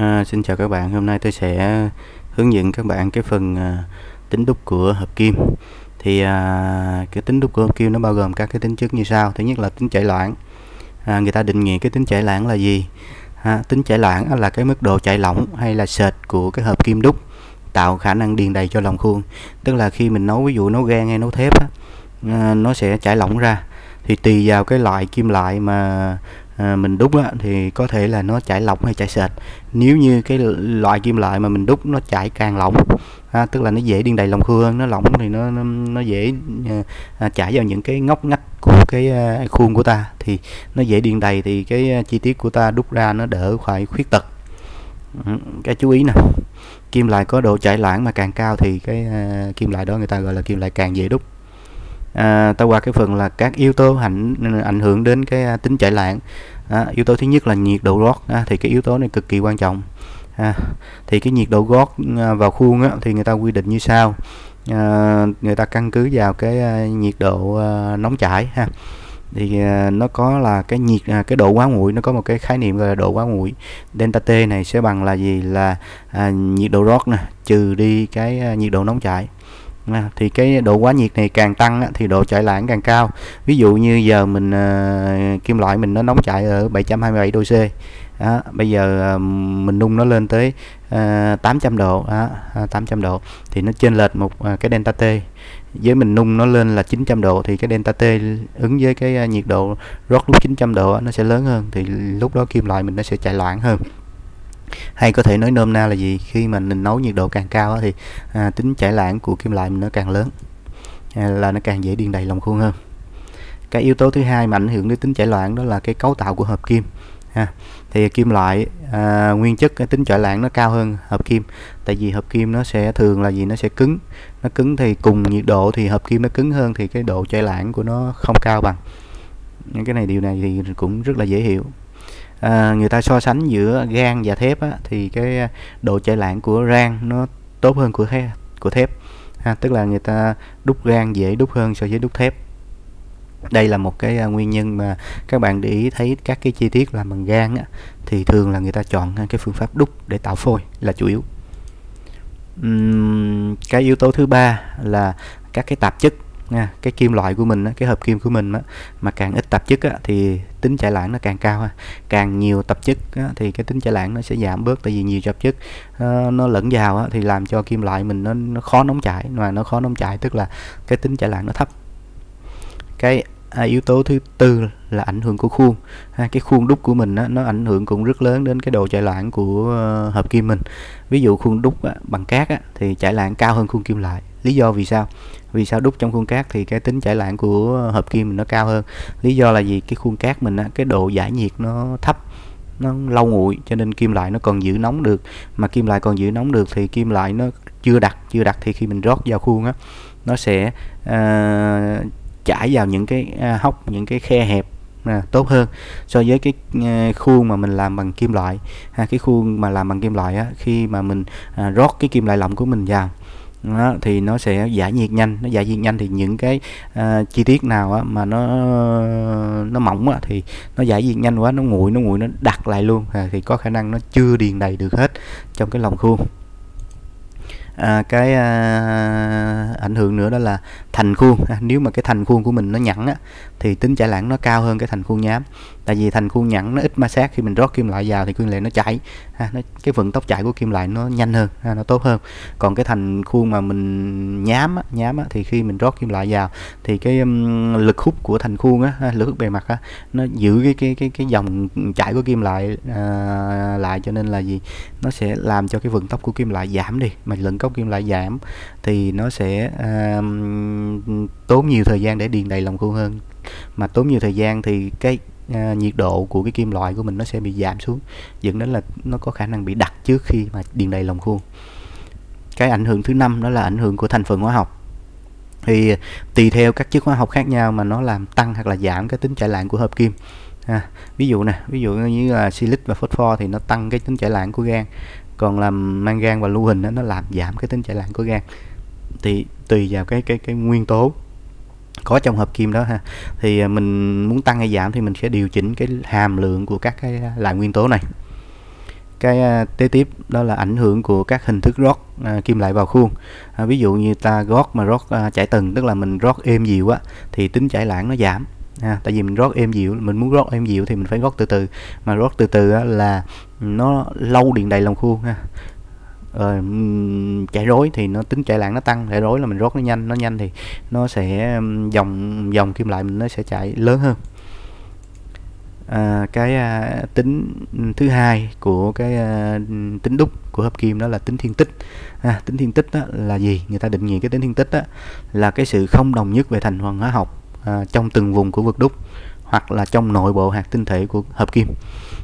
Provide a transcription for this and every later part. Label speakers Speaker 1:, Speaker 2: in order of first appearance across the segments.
Speaker 1: À, xin chào các bạn, hôm nay tôi sẽ hướng dẫn các bạn cái phần à, tính đúc của hợp kim. Thì à, cái tính đúc của hợp kim nó bao gồm các cái tính chất như sau. Thứ nhất là tính chảy loãng. À, người ta định nghĩa cái tính chảy loãng là gì? À, tính chảy loãng là cái mức độ chảy lỏng hay là sệt của cái hợp kim đúc tạo khả năng điền đầy cho lòng khuôn. Tức là khi mình nấu ví dụ nấu gan hay nấu thép á, à, nó sẽ chảy lỏng ra. Thì tùy vào cái loại kim loại mà à, mình đúc á, thì có thể là nó chảy lỏng hay chảy sệt. Nếu như cái loại kim loại mà mình đúc nó chảy càng lỏng à, tức là nó dễ điên đầy lòng khưa hơn nó lỏng thì nó nó, nó dễ à, à, chảy vào những cái ngóc ngách của cái à, khuôn của ta. Thì nó dễ điên đầy thì cái à, chi tiết của ta đúc ra nó đỡ phải khuyết tật. Ừ, cái chú ý nè kim loại có độ chảy loãng mà càng cao thì cái à, kim loại đó người ta gọi là kim loại càng dễ đúc à, ta qua cái phần là các yếu tố ảnh ảnh hưởng đến cái à, tính chảy lạng. À, yếu tố thứ nhất là nhiệt độ rót à, thì cái yếu tố này cực kỳ quan trọng. À, thì cái nhiệt độ gót à, vào khuôn á, thì người ta quy định như sau. À, người ta căn cứ vào cái à, nhiệt độ à, nóng chảy ha. Thì à, nó có là cái nhiệt à, cái độ quá nguội nó có một cái khái niệm gọi là độ quá nguội. Delta t này sẽ bằng là gì? Là à, nhiệt độ rót nè trừ đi cái à, nhiệt độ nóng chảy à, thì cái độ quá nhiệt này càng tăng á, thì độ chảy lãng càng cao. Ví dụ như giờ mình à, kim loại mình nó nóng chảy ở 727 độ C đó, bây giờ à, mình nung nó lên tới ờ, à, 800 độ đó, 800 độ thì nó chênh lệch một à, cái delta T. Với mình nung nó lên là 900 độ thì cái delta T ứng với cái à, nhiệt độ rót lúc 900 độ nó sẽ lớn hơn thì lúc đó kim loại mình nó sẽ chạy loạn hơn hay có thể nói nôm na là gì? Khi mà mình nấu nhiệt độ càng cao thì à, tính chảy lãng của kim loại mình nó càng lớn. À, là nó càng dễ điền đầy lòng khuôn hơn. Cái yếu tố thứ hai mà ảnh hưởng đến tính chảy loãng đó là cái cấu tạo của hợp kim. Ha thì kim loại à, nguyên chất cái tính chảy lãng nó cao hơn hợp kim. Tại vì hợp kim nó sẽ thường là gì? Nó sẽ cứng. Nó cứng thì cùng nhiệt độ thì hợp kim nó cứng hơn thì cái độ chảy lãng của nó không cao bằng. Những cái này điều này thì cũng rất là dễ hiểu à, người ta so sánh giữa gan và thép á, thì cái độ chảy lạng của rang nó tốt hơn của thép của thép. Ha, tức là người ta đúc gan dễ đúc hơn so với đúc thép. Đây là một cái à, nguyên nhân mà các bạn để ý thấy các cái chi tiết làm bằng gan á, thì thường là người ta chọn à, cái phương pháp đúc để tạo phôi là chủ yếu. Uhm, cái yếu tố thứ ba là các cái tạp chất nha. Cái kim loại của mình cái hợp kim của mình mà càng ít tạp chất thì tính chảy lãng nó càng cao càng nhiều tạp chất thì cái tính chảy lãng nó sẽ giảm bớt tại vì nhiều tạp chất ờ, nó lẫn vào thì làm cho kim loại mình nó, nó khó nóng chảy. Mà nó khó nóng chảy tức là cái tính chảy lãng nó thấp. Cái à, yếu tố thứ tư là ảnh hưởng của khuôn. Ha, cái khuôn đúc của mình á, nó ảnh hưởng cũng rất lớn đến cái độ chảy loãng của uh, hợp kim mình. Ví dụ khuôn đúc á, bằng cát á, thì chảy loãng cao hơn khuôn kim loại lý do vì sao? Vì sao đúc trong khuôn cát thì cái tính chảy loãng của hợp kim mình nó cao hơn? Lý do là gì cái khuôn cát mình á, cái độ giải nhiệt nó thấp nó lâu nguội cho nên kim loại nó còn giữ nóng được. Mà kim loại còn giữ nóng được thì kim loại nó chưa đặc chưa đặc thì khi mình rót vào khuôn á nó sẽ uh, chảy vào những cái à, hốc những cái khe hẹp à, tốt hơn so với cái à, khuôn mà mình làm bằng kim loại. Ha, cái khuôn mà làm bằng kim loại á, khi mà mình à, rót cái kim loại lỏng của mình vào đó, thì nó sẽ giải nhiệt nhanh. Nó giải nhiệt nhanh thì những cái uh, chi tiết nào á, mà nó nó mỏng á, thì nó giải nhiệt nhanh quá nó nguội nó nguội nó đặt lại luôn. À, thì có khả năng nó chưa điền đầy được hết trong cái lòng khuôn à, cái à, ảnh hưởng nữa đó là thành khuôn. À, nếu mà cái thành khuôn của mình nó nhẵn á, thì tính chảy lãng nó cao hơn cái thành khuôn nhám. Tại vì thành khuôn nhẵn nó ít ma sát khi mình rót kim loại vào thì kim loại nó chảy. Ha, nó, cái vận tốc chảy của kim loại nó nhanh hơn ha, nó tốt hơn. Còn cái thành khuôn mà mình nhám á, nhám á, thì khi mình rót kim loại vào thì cái um, lực hút của thành khuôn á, à, lực hút bề mặt á, nó giữ cái cái cái cái dòng chảy của kim loại à, lại. Cho nên là gì? Nó sẽ làm cho cái vận tốc của kim loại giảm đi. Mà lượng cốc kim loại giảm thì nó sẽ uh, tốn nhiều thời gian để điền đầy lòng khuôn hơn. Mà tốn nhiều thời gian thì cái uh, nhiệt độ của cái kim loại của mình nó sẽ bị giảm xuống. Dẫn đến là nó có khả năng bị đặc trước khi mà điền đầy lòng khuôn cái ảnh hưởng thứ năm đó là ảnh hưởng của thành phần hóa học. Thì tùy theo các chất hóa học khác nhau mà nó làm tăng hoặc là giảm cái tính chảy lãng của hợp kim. À, ví dụ nè ví dụ như là silic và phosphor thì nó tăng cái tính chảy lãng của gan còn làm mang gan và lưu hình đó, nó làm giảm cái tính chảy lạng của gan. Thì tùy vào cái cái cái nguyên tố. Có trong hợp kim đó ha. Thì à, mình muốn tăng hay giảm thì mình sẽ điều chỉnh cái hàm lượng của các cái à, loại nguyên tố này. Cái à, kế tiếp đó là ảnh hưởng của các hình thức rót à, kim loại vào khuôn. À, ví dụ như ta rót mà rót à, chảy tầng tức là mình rót êm dịu á thì tính chảy lãng nó giảm ha. Tại vì mình rót êm dịu mình muốn rót êm dịu thì mình phải rót từ từ. Mà rót từ từ á, là nó lâu điện đầy lòng khuôn ha. Ờ, Rồi chạy rối thì nó tính chạy lạng nó tăng chạy rối là mình rót nó nhanh nó nhanh thì nó sẽ dòng dòng kim loại mình nó sẽ chạy lớn hơn. À, cái à, tính thứ hai của cái à, tính đúc của hợp kim đó là tính thiên tích. À, tính thiên tích đó là gì? Người ta định nghĩa cái tính thiên tích đó là cái sự không đồng nhất về thành phần hóa học à, trong từng vùng của vực đúc hoặc là trong nội bộ hạt tinh thể của hợp kim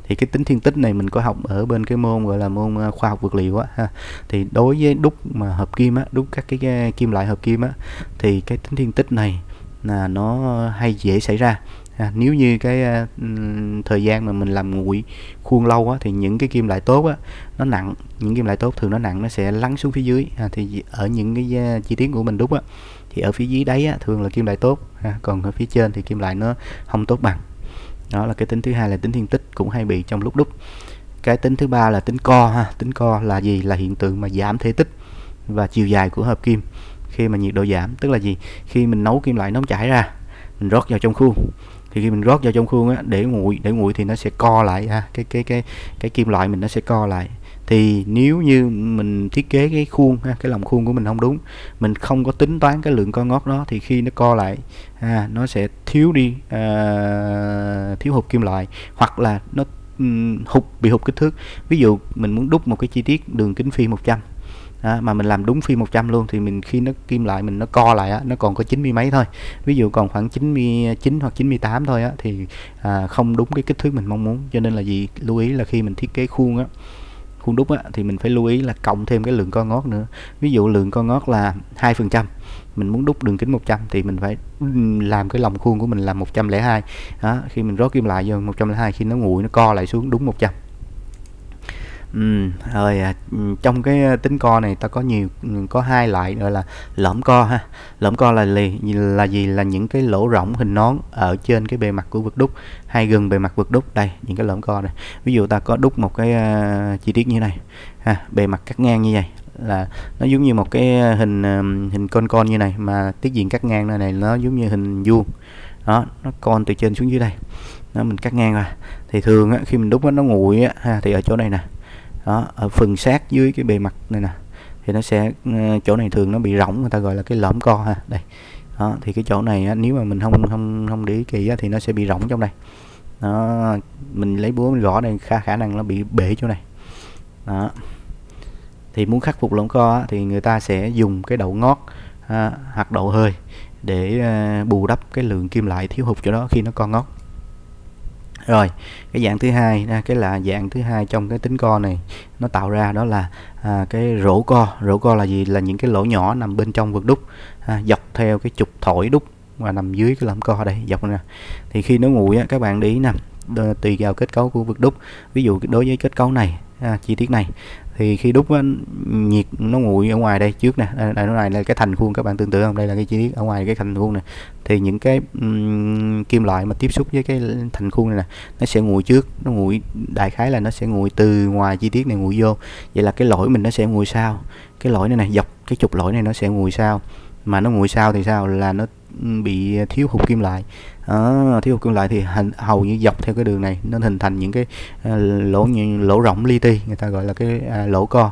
Speaker 1: thì cái tính thiên tích này mình có học ở bên cái môn gọi là môn à, khoa học vật liệu á ha thì đối với đúc mà hợp kim á đúc các cái, cái kim loại hợp kim á thì cái tính thiên tích này là nó hay dễ xảy ra ha. nếu như cái uh, thời gian mà mình làm nguội khuôn lâu á, thì những cái kim loại tốt á, nó nặng những kim loại tốt thường nó nặng nó sẽ lắng xuống phía dưới ha. thì ở những cái chi tiết của mình đúc á, thì ở phía dưới đáy á, thường là kim loại tốt ha. còn ở phía trên thì kim loại nó không tốt bằng. Đó là cái tính thứ hai là tính thiên tích cũng hay bị trong lúc đúc. Cái tính thứ ba là tính co ha. Tính co là gì? Là hiện tượng mà giảm thể tích và chiều dài của hợp kim. Khi mà nhiệt độ giảm tức là gì? Khi mình nấu kim loại nóng chảy ra mình rót vào trong khuôn. Thì khi mình rót vào trong khuôn á, để nguội để nguội thì nó sẽ co lại ha. Cái cái cái cái kim loại mình nó sẽ co lại thì nếu như mình thiết kế cái khuôn ha, cái lòng khuôn của mình không đúng mình không có tính toán cái lượng co ngót đó thì khi nó co lại à, nó sẽ thiếu đi à, thiếu hụt kim loại hoặc là nó um, hụt bị hụt kích thước. Ví dụ mình muốn đúc một cái chi tiết đường kính phi 100 À, mà mình làm đúng phi 100 luôn thì mình khi nó kim lại mình nó co lại á, nó còn có 90 mấy thôi. Ví dụ còn khoảng 99 hoặc 98 thôi á, thì à, không đúng cái kích thước mình mong muốn. Cho nên là gì lưu ý là khi mình thiết kế khuôn á khuôn đúc á, thì mình phải lưu ý là cộng thêm cái lượng con ngót nữa. Ví dụ lượng con ngót là hai phần trăm mình muốn đúc đường kính 100 thì mình phải làm cái lòng khuôn của mình là 102 đó khi mình rót kim loại vô 102 khi nó nguội nó co lại xuống đúng 100 Ừ, rồi à, trong cái à, tính co này ta có nhiều ừ, có hai loại gọi là lõm co ha. Lõm co là lì là gì? Là những cái lỗ rỗng hình nón ở trên cái bề mặt của vực đúc hay gần bề mặt vực đúc. Đây những cái lõm co này. Ví dụ ta có đúc một cái uh, chi tiết như này ha bề mặt cắt ngang như vậy là nó giống như một cái à, hình hình con con như này mà tiết diện cắt ngang này, này nó giống như hình vuông. Đó nó con từ trên xuống dưới đây. Nó mình cắt ngang ra. Thì thường á, khi mình đúc nó nguội á, ha, thì ở chỗ này nè đó ở phần sát dưới cái bề mặt này nè thì nó sẽ ờ, chỗ này thường nó bị rỗng người ta gọi là cái lõm co ha đây. Đó thì cái chỗ này á, nếu mà mình không không không để ý kỹ á, thì nó sẽ bị rỗng trong đây. Đó mình lấy búa mình gõ đây khả khả năng nó bị bể chỗ này. Đó. Thì muốn khắc phục lõm co á, thì người ta sẽ dùng cái đậu ngót à, hoặc đậu hơi để à, bù đắp cái lượng kim loại thiếu hụt chỗ đó khi nó co ngót rồi cái dạng thứ hai à, cái là dạng thứ hai trong cái tính co này nó tạo ra đó là à, cái rổ co. Rổ co là gì? Là những cái lỗ nhỏ nằm bên trong vực đúc à, dọc theo cái trục thổi đúc và nằm dưới cái lõm co đây dọc nè thì khi nó nguội á, các bạn để ý nè tùy vào kết cấu của vực đúc. Ví dụ đối với kết cấu này à, chi tiết này. Thì khi đúc á, nhiệt nó nguội ở ngoài đây trước nè. Đây, đây này là cái thành khuôn các bạn tương tự không? Đây là cái chi tiết ở ngoài cái thành khuôn này. Thì những cái um, kim loại mà tiếp xúc với cái thành khuôn này nè nó sẽ nguội trước nó nguội đại khái là nó sẽ nguội từ ngoài chi tiết này nguội vô. Vậy là cái lỗi mình nó sẽ nguội sau. Cái lỗi này này dọc cái trục lỗi này nó sẽ nguội sau. Mà nó nguội sau thì sao? Là nó bị thiếu hụt kim loại ở thiếu hụt kim loại thì hầu như dọc theo cái đường này nó hình thành những cái ờ, lỗ lỗ rộng li ti người ta gọi là cái à, lỗ co.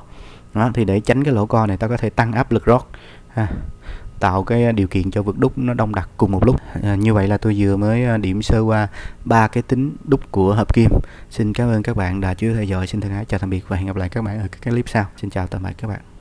Speaker 1: Đó, thì để tránh cái lỗ co này ta có thể tăng áp lực rót ha tạo cái à, điều kiện cho vực đúc nó đông đặc cùng một lúc. À, như vậy là tôi vừa mới à, điểm sơ qua ba cái tính đúc của hợp kim. Xin cảm ơn các bạn đã chú ý theo dõi. Xin thân ái chào tạm biệt và hẹn gặp lại các bạn ở các clip sau. Xin chào tạm biệt các bạn.